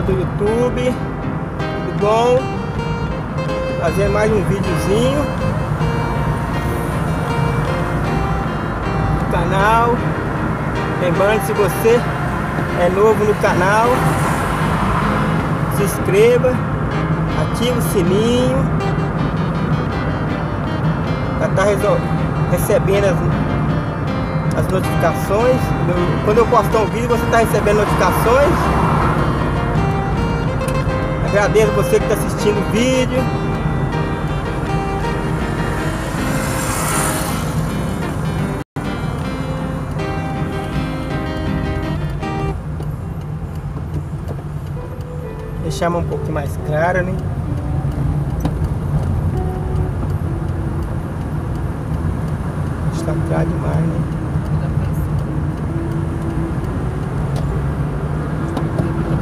pessoal do YouTube, tudo bom? Fazer mais um videozinho no canal. Lembrando, se você é novo no canal, se inscreva, ative o sininho para estar tá recebendo as, as notificações. Quando eu postar um vídeo, você está recebendo notificações. Agradeço você que está assistindo o vídeo. Deixar um pouquinho mais clara, né? Está claro demais, né?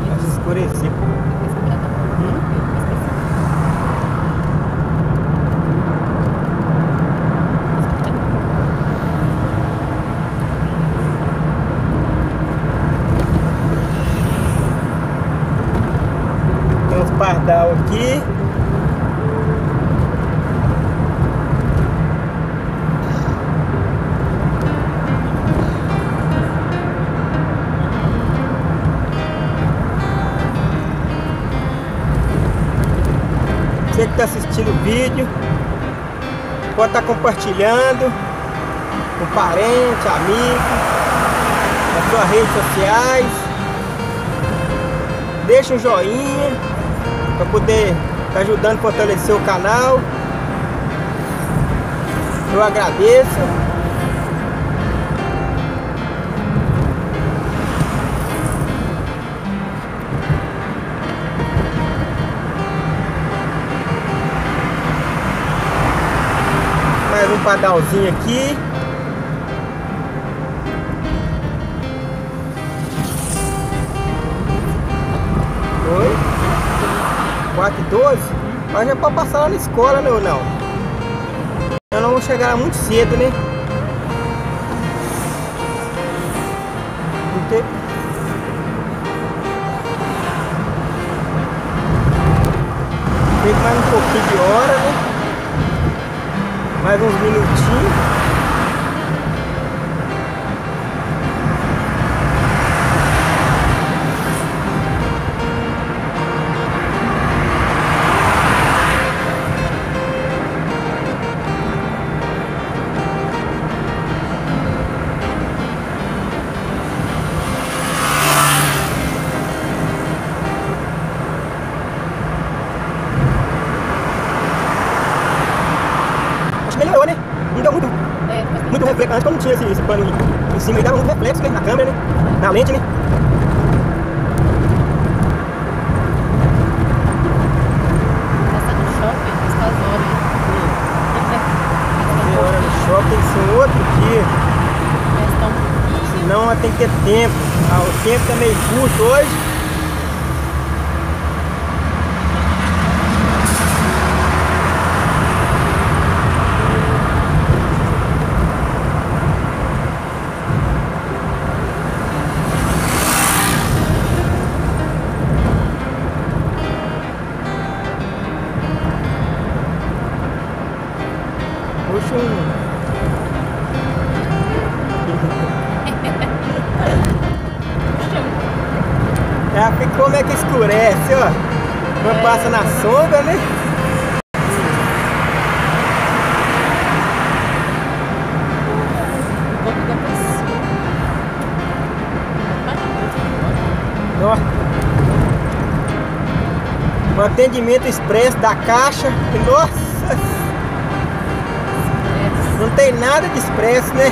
Vai escurecer. Pardal aqui. Você que está assistindo o vídeo, pode estar tá compartilhando com parente, amigo, nas suas redes sociais. Deixa um joinha para poder estar ajudando a fortalecer o canal. Eu agradeço. Mais um padalzinho aqui. 4 e 12, mas é pra passar lá na escola, né ou não? Eu não vou chegar lá muito cedo, né? Tem mais um pouquinho de hora, né? Mais uns minutinhos. Não tinha esse, esse pano em cima, ele dava muito reflexo né, na câmera, né? Na lente, né? um. Senão tem que ter tempo. Ah, o tempo tá meio curto hoje. Já ficou como é que escurece, ó. Quando passa na sombra, né? Ó. O atendimento expresso da caixa. Nossa! Não tem nada de expresso, né?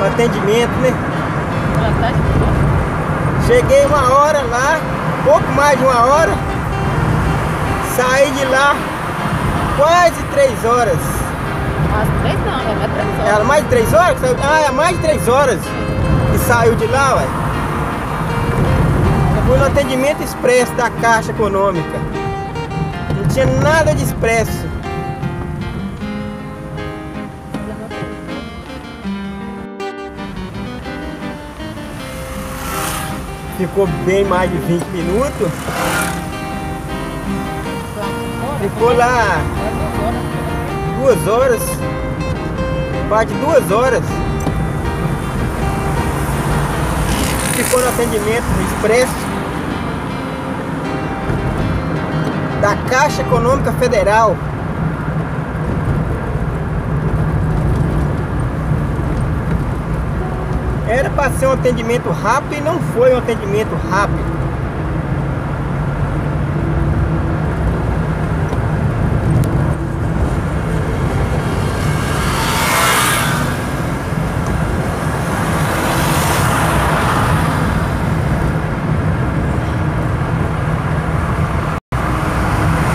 O atendimento, né? Cheguei uma hora lá, pouco mais de uma hora. Saí de lá quase três horas. Quase três não, é mais três horas. Era mais de três horas? Ah, é mais de três horas que saiu de lá, ué. Eu fui no atendimento expresso da Caixa Econômica. Não tinha nada de expresso. Ficou bem mais de 20 minutos. Ficou lá duas horas, quase duas horas. Ficou no atendimento expresso da Caixa Econômica Federal. Era para ser um atendimento rápido e não foi um atendimento rápido.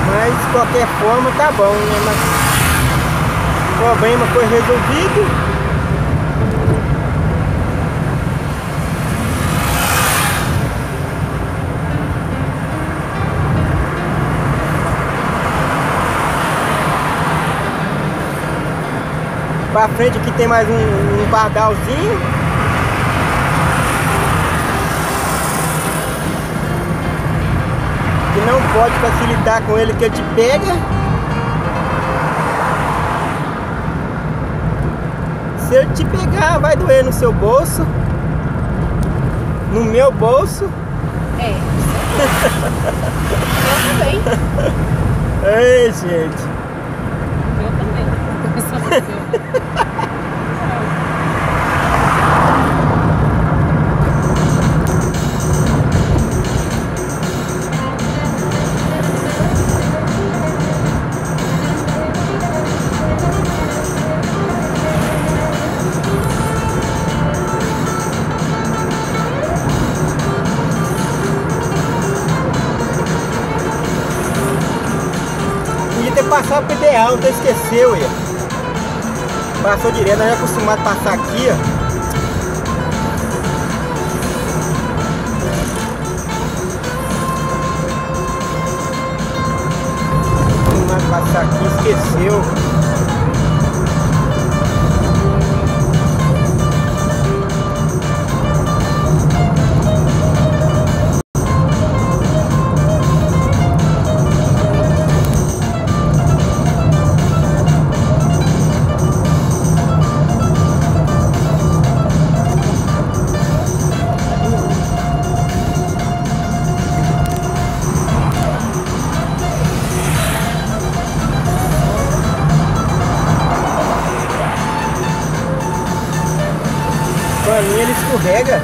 Mas de qualquer forma tá bom, né? Mas o problema foi resolvido. Pra frente aqui tem mais um, um bardalzinho. Que não pode facilitar com ele que ele te pega. Se ele te pegar, vai doer no seu bolso. No meu bolso. É. Eu também. Ei, gente. Passado pro ideal, até esqueceu, ia. Passou direto, nós é acostumado a passar aqui, ó. Passar aqui, esqueceu. Ele escorrega.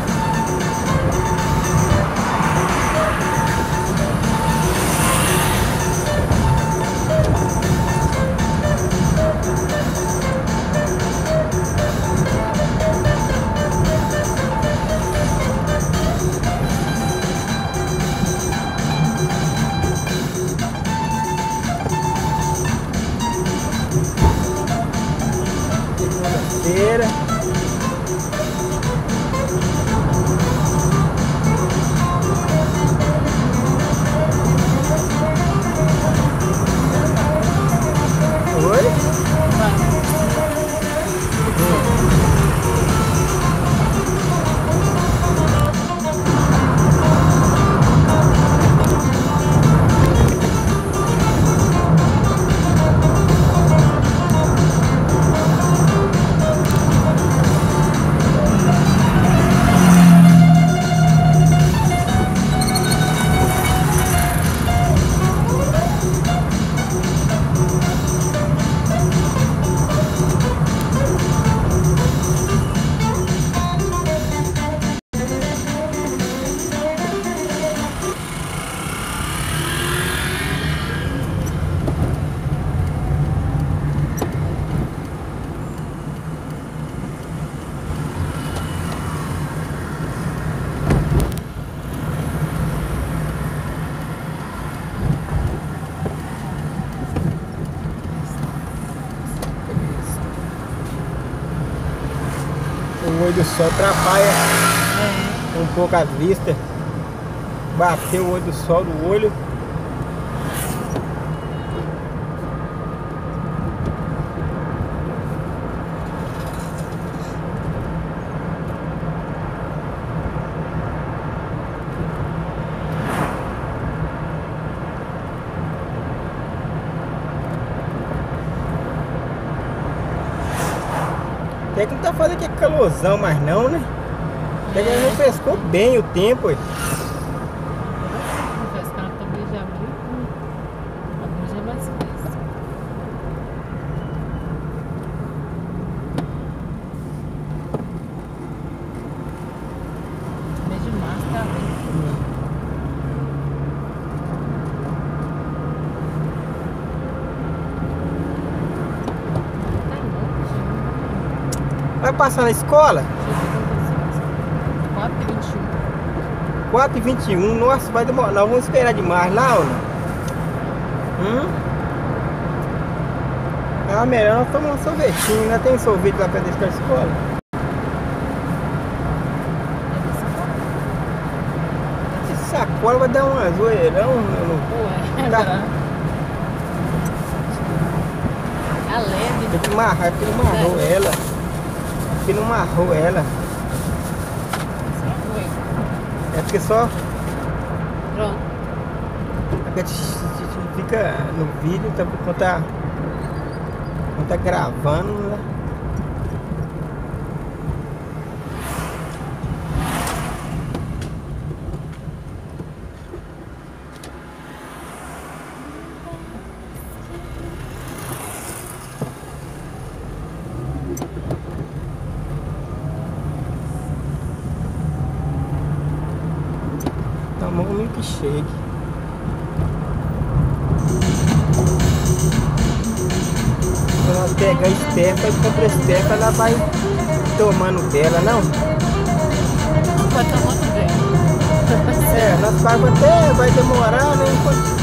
Segunda-feira. Olho do sol atrapalha um pouco a vista. Bateu o olho do sol no olho. Não tá fazendo aquele calorzão mais não, né? Até que É. refrescou bem o tempo. Vai esperar pra abrir de abril. Abril já é mais fresco. Mês de março tá bem. Tá longe. Vai passar na escola? Deixa eu ver quantas 4 e 21. 4h21, nossa, vai demorar. Nós vamos esperar demais lá, ou não? Hum? Ah, melhor nós tomar um sorvetinho. Ainda tem sorvete lá perto da escola? Esse sacola vai dar um zoeirão. no- Tá. A leve. Tem que amarrar, porque não amarrou ela. Porque não amarrou ela. É porque só Pronto. gente fica no vídeo, tá, quando tá, quando tá gravando, né? Milkshake. Quando nós pegamos a Stefa e compra a Stefa, ela vai tomando dela, não? Pode tomar também. É, nós pagamos até, vai demorar, né? Enquanto...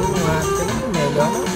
Não acho que não é melhor, não.